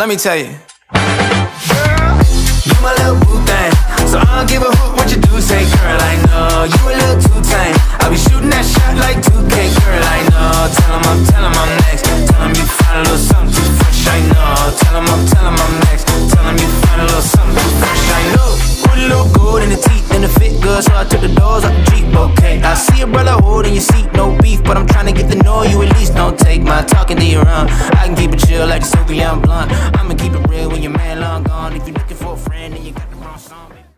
Let me tell you. Girl, you my little boo thing. So I don't give a hoot what you do, say, girl, I know. You a little too tame. I be shooting that shot like 2K, girl, I know. Tell him I'm, tell him I'm next. Tell him you find a little something too fresh, I know. Tell him I'm, tell him I'm next. Tell him you find a little something too fresh, I know. Put a little gold in the teeth and fit good, so I took the doors off the Jeep, okay. I see a brother holding your seat, no beef, but I'm trying to get to know you at least. Don't take my talking to your own. I can the Soviet blunt. I'ma keep it real when your man long gone. If you're looking for a friend and you got the wrong song.